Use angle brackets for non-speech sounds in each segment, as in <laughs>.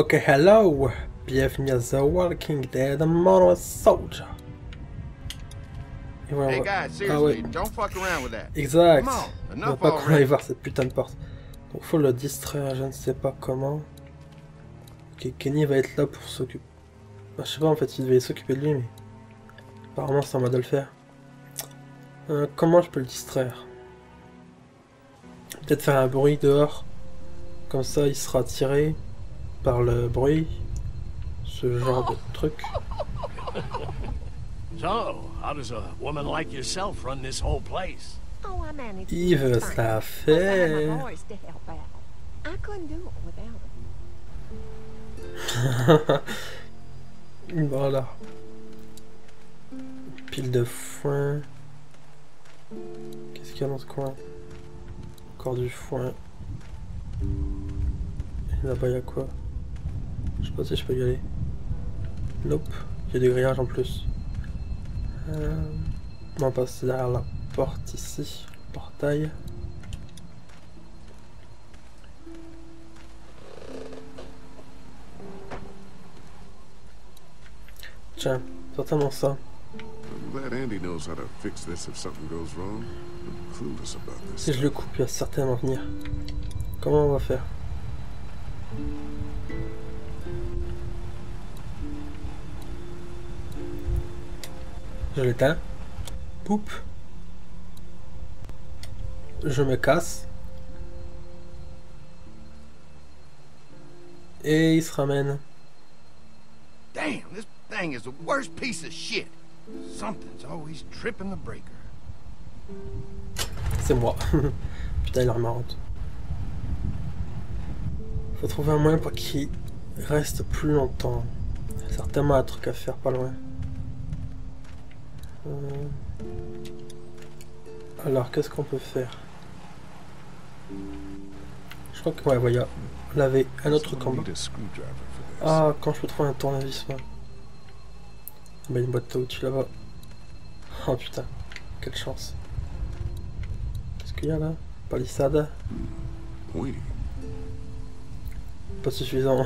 Ok, hello! Bienvenue à The Walking Dead Modern Soldier. Et voilà, Hey guys, Ah ouais, seriously, don't fuck around with that. exact! On, On va pas qu'on aille voir cette putain de porte. Donc faut le distraire, je ne sais pas comment. Ok, Kenny va être là pour s'occuper. Bah, je sais pas en fait, il devait s'occuper de lui, mais. Apparemment c'est un mode de le faire. Euh, comment je peux le distraire? Peut-être faire un bruit dehors. Comme ça il sera attiré par le bruit. Ce genre de truc. So, how does a woman like yourself run this whole place? Oh, I managed. I couldn't do it without. <laughs> Voilà. Pile de foin. Qu'est-ce qu'il y a dans ce coin? Encore du foin. Et là-bas, il y a quoi? Je sais pas si je peux y aller. Nope. Il y a des grillages en plus. Euh... On va passer derrière la porte ici. Portail. Tiens, certainement ça. Si je le coupe, il va certainement venir. Comment on va faire? Je l'éteins. Poup. Je me casse. Et il se ramène. Damn, this thing is the worst piece of shit. Something's always tripping the breaker. C'est moi. <laughs> Putain, il est marrante. Faut trouver un moyen pour qu'il reste plus longtemps. Il y a certainement un truc à faire pas loin. Euh, Alors, qu'est-ce qu'on peut faire? Je crois que, ouais, voilà. On avait un autre combat. Ah, quand je peux trouver un tournevis, moi. Bah, une boîte à outils là-bas. Oh putain, quelle chance. Qu'est-ce qu'il y a là? Palissade Pointy. Pas suffisant.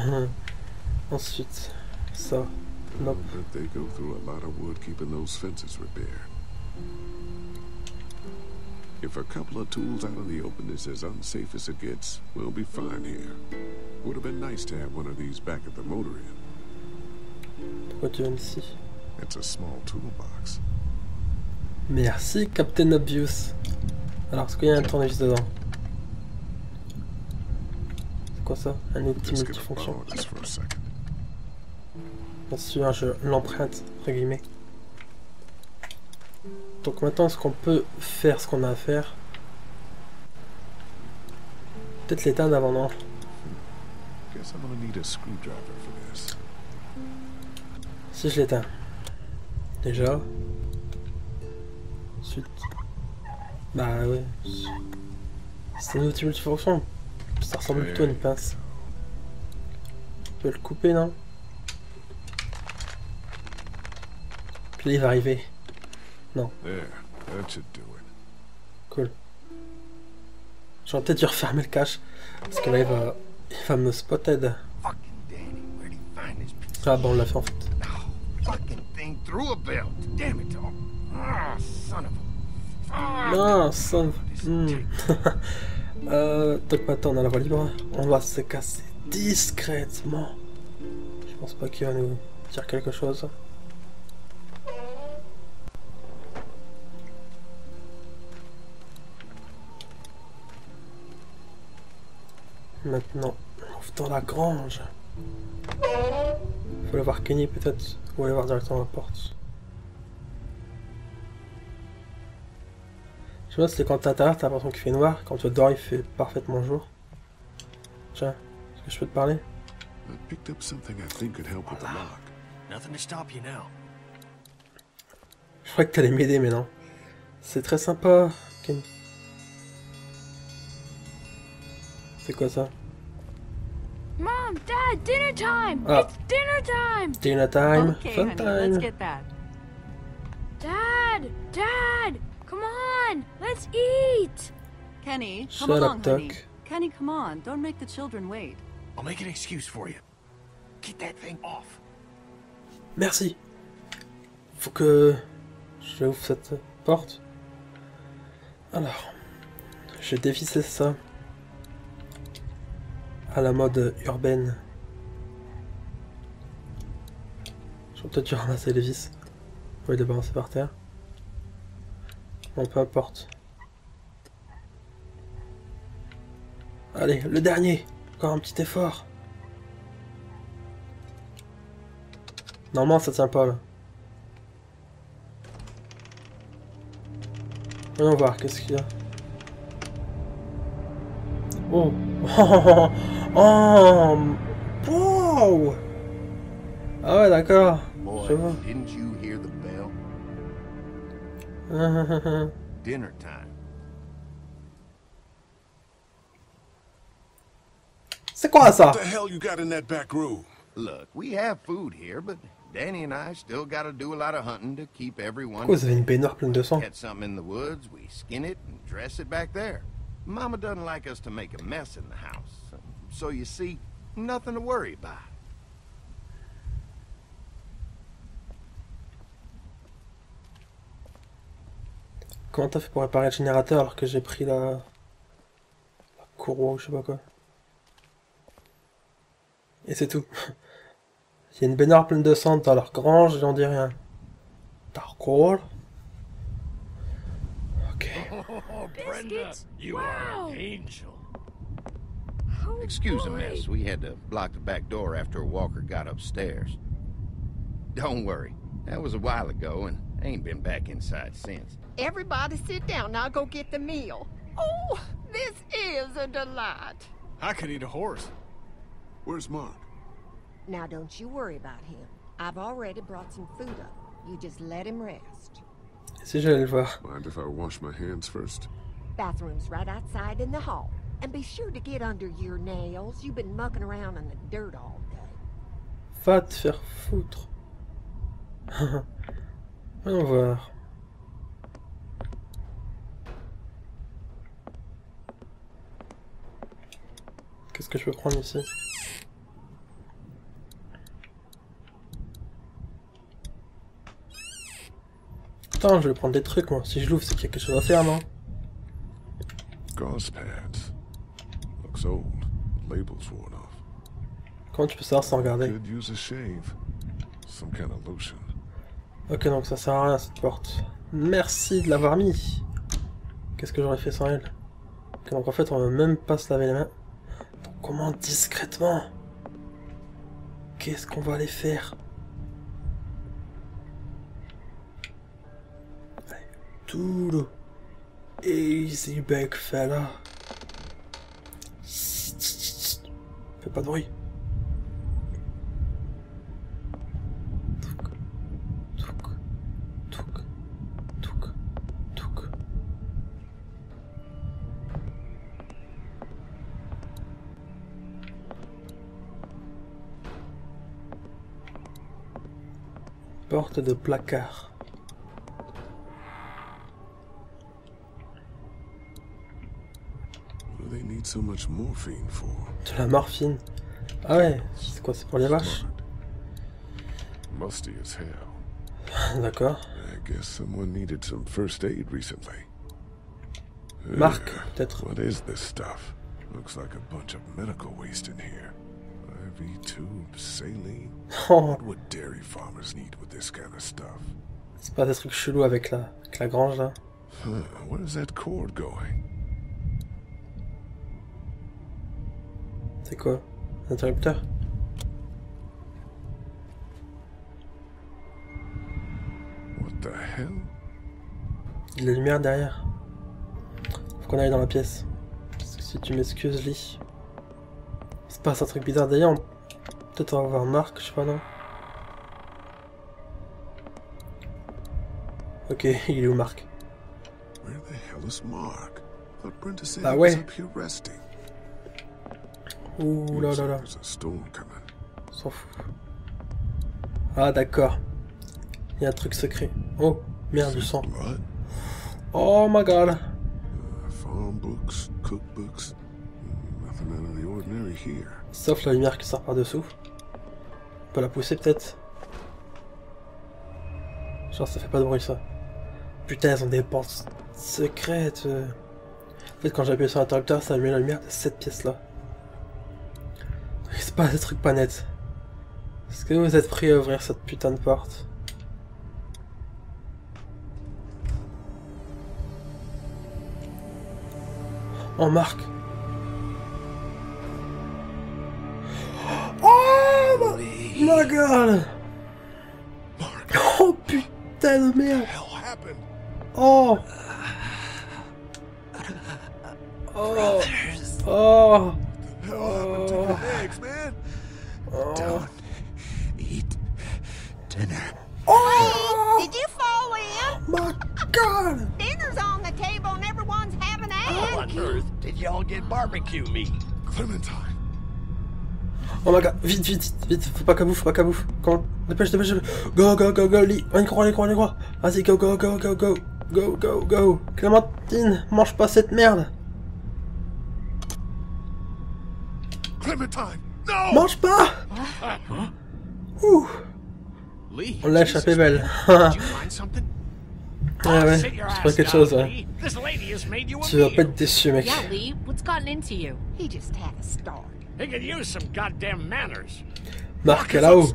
<laughs> Ensuite, ça. Nope. But they go through a lot of wood keeping those fences repaired. If a couple of tools out in the open is as unsafe as it gets, we'll be fine here. Would have been nice to have one of these back at the motor inn. Pourquoi tu viens ici It's a small toolbox. Merci, Captain Obvious. Alors, est-ce qu'il y a un tournevis dedans C'est quoi ça Un outil multifonction. Bien sûr, je l'emprunte, entre guillemets. Donc maintenant, est-ce qu'on peut faire ce qu'on a à faire Peut-être l'éteindre avant, non Guess I'm gonna need a screwdriver for this. Si je l'éteins. Déjà. Ensuite. Bah ouais. C'est un outil multifonction. Ça ressemble plutôt à une pince. On peut le couper, non? Là, il va arriver. There, that should do it. Cool. J'aurais peut-être dû refermer le cache. Parce que là, il va, il va me spotted. Fucking Danny, where'd he find this piece? Ah bon, on l'a fait en fait. Fucking thing through a belt. Damn it all. Ah, son of a. Fuck. Non, ça... Hmm. <laughs> euh, donc maintenant, on a la voie libre. On va se casser discrètement. Je pense pas qu'il va nous dire quelque chose. Maintenant, on ouvre dans la grange. Faut aller voir Kenny peut-être, ou aller voir directement la porte. Je sais pas si c'est quand t'es à l'intérieur, t'as l'impression qu'il fait noir, quand tu dehors, il fait parfaitement jour. Tiens, est-ce que je peux te parler? Je crois que t'allais m'aider, mais non. C'est très sympa, Kenny. C'est quoi ça Mom, Dad, dinner time! Ah. It's dinner time! Dinner time, Okay, fun honey, time. let's get that. Dad, Dad, come on, let's eat! Kenny, Shut come up, along, honey. Duck. Kenny, come on. Don't make the children wait. I'll make an excuse for you. Get that thing off. Merci. Faut que je ouvre cette porte. Alors, j'ai dévissé ça à la mode urbaine. J'aurais peut-être dû ramasser les vis. Oui, de balancer par terre. Bon, peu importe. Allez, le dernier. Encore un petit effort. Normalement, ça tient pas là. Voyons voir, qu'est-ce qu'il y a. Oh <laughs> Oh Wow Ah ouais, d'accord. Boy, Je vois. didn't you hear the bell? <laughs> Dinner time. C'est What the hell you got in that back room? Look, we have food here, but Danny and I still got to do a lot of hunting to keep everyone. Pourquoi vous avez une baignoire pleine de sang Catch something in the woods, we skin it and dress it back there. Mama doesn't like us to make a mess in the house. So you see, nothing to worry about. Comment t'as fait pour réparer le générateur alors que j'ai pris la... la courroie ou je sais pas quoi? Et c'est tout. <laughs> Il y a une baignoire pleine de sang dans leur grange, j'en dis rien. D'accord. Ok. Oh, Brenda, you Wow. are an angel. Oh, Excuse the boy. mess. We had to block the back door after Walker got upstairs. Don't worry. That was a while ago, and I ain't been back inside since. Everybody sit down. I'll go get the meal. Oh, this is a delight. I could eat a horse. Where's Mark? Now, don't you worry about him. I've already brought some food up. You just let him rest. Et si j'allais le voir Mind if I wash my hands first? Bathroom's right outside in the hall. And be sure to get under your nails. You've been mucking around in the dirt all day. Va te faire foutre. <laughs> Voyons voir. Qu'est-ce que je peux prendre ici? Attends, je vais prendre des trucs moi. Si je l'ouvre, c'est qu'il y a quelque chose à faire, non? Gauze pads. Looks old. Labels worn off. Comment tu peux savoir sans regarder Could use a shave. Some kind of lotion. Ok, donc ça sert à rien cette porte. Merci de l'avoir mis. Qu'est-ce que j'aurais fait sans elle? Ok, donc en fait, on va même pas se laver les mains. Donc comment discrètement? Qu'est-ce qu'on va aller faire? Allez, tout l'eau. Easy big fella. Fais pas de bruit. Porte de placard. What do they need so much morphine for? De la morphine. Ah ouais, c'est quoi, c'est pour les vaches Blood. Musty as hell. <laughs> D'accord. I guess someone needed some first aid recently. Marc, peut-être. What is this stuff? Looks like a bunch of medical waste in here. IV tubes, saline. <laughs> Oh, What would dairy farmers need with this kind of stuff? c'est pas des trucs chelous avec la, avec la grange là. Huh, where's that cord going? C'est quoi Un interrupteur What the hell? Il y a de la lumière derrière. Faut qu'on aille dans la pièce. Parce que si tu m'excuses, Lee. C'est pas un truc bizarre. D'ailleurs, on- peut-être on va voir Marc, je sais pas, non Ok, <laughs> il est où Marc Where the Ouh là là là, on s'en fout. Ah d'accord. Il y a un truc secret. Oh, merde, du sang. Oh my god. Farm books, cookbooks. Nothing out of the ordinary here. Sauf la lumière qui sort par-dessous. peut la pousser peut-être. Genre ça fait pas de bruit ça. Putain, elles ont des portes secrètes. euh. En fait, quand j'appuie sur l'interrupteur, ça met la lumière de cette C'est pas des trucs pas nets. Est-ce que vous êtes prêts à ouvrir cette putain de porte? Oh, Marc Oh my god Oh putain de merde? Oh. Oh. Oh. Hell happened to your legs, man? Oh Eat dinner. Oh Did you fall in? my god Dinner's on the table and everyone's having How on earth did y'all get barbecue meat? Clementine. Oh my god, vite, vite, vite, faut pas qu'elle bouffe, faut pas qu'elle bouffe. Dépêche, dépêche, dépêche. Go, go, go, go, Lee. On y croit, on y croit, on y croit. Vas-y, go, go, go, go, go. Go, go, go. Clémentine, mange pas cette merde. Clementine! No! Mange pas Ouh, on l'a échappé belle. <laughs> something? ouais, ass trouvé quelque chose, ouais. A Tu vas pas être déçu, mec. Yeah, Lee, what's gotten into you? He just had a start. He could use some goddamn manners. Marc là-haut,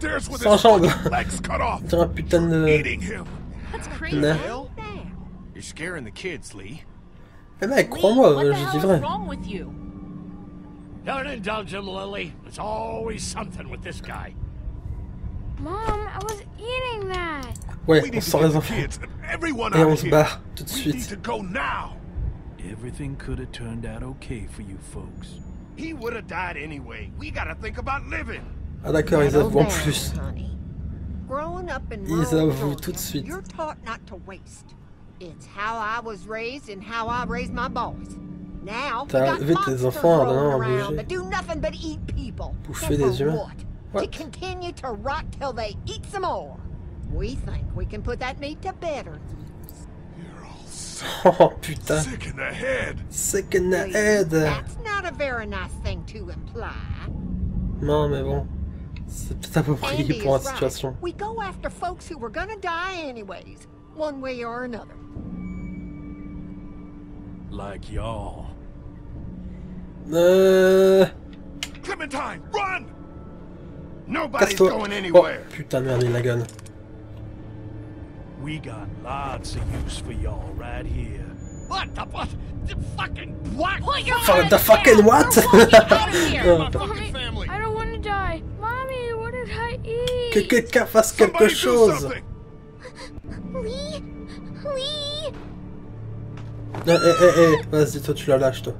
sans. Tiens, un putain de... Eating him. That's crazy. Nah. Now, You're scaring the kids, Lee. Mais mec, crois-moi, je dis is vrai. Wrong? Don't indulge him, Lily. There's always something with this guy. Mom, I was eating that. Ouais, We on need to sort get les the enfants. kids and everyone Et out on of se here. barre tout de We need suite. to go now. Everything could have turned out okay for you folks. He would have died anyway. We gotta think about living. Ah d'accord, ils settle avouent en plus. honey. Growing up in Ils avouent tout de suite. You're taught not to waste. It's how I was raised and how I raised my boys. Now, we T'as got élevé tes monsters enfants en rolling donnant around manger. that do nothing but eat people. Bouffer And des for humains. what? What? To continue to rot till they eat some more. We think we can put that meat to better use. You're all sick, <laughs> Oh putain, sick in the head. c'est que na Please, aide. That's not a very nice thing to imply. Non mais bon, c'est peut-être approprié Andy pour la is right. situation. We go after folks who were gonna die anyways, one way or another. Like y'all. Euh... Clementine, run! Nobody's Casse-toi. going Oh anywhere. putain merde, il la gonne. We got lots of use for y'all right here. What the what? The fucking what? Put your Fuck, the fucking what? We're walking out of. <laughs> Oh. Mommy, I don't want to die. Mommy, what did I eat? Que quelqu'un fasse quelque Somebody do chose something! Eh eh eh eh, vas-y toi tu la lâches toi.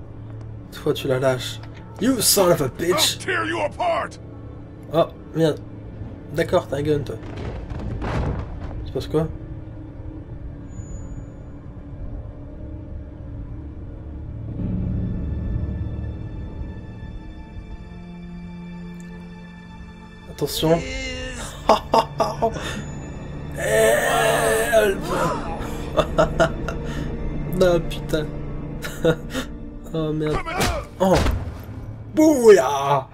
Toi tu la lâches. You son of a bitch tear you apart! Oh merde. D'accord, t'as un gun toi. Tu passes quoi? Attention. <laughs> <laughs> Non putain. <laughs> oh merde. Oh Bouya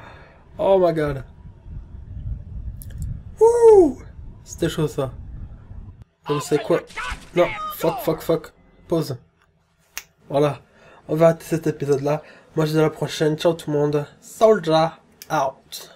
Oh my god Wouh C'était chaud ça. Vous savez quoi? Non, fuck, fuck, fuck. Pause. Voilà. On va arrêter cet épisode là. Moi je dis à la prochaine. Ciao tout le monde. Soldier out.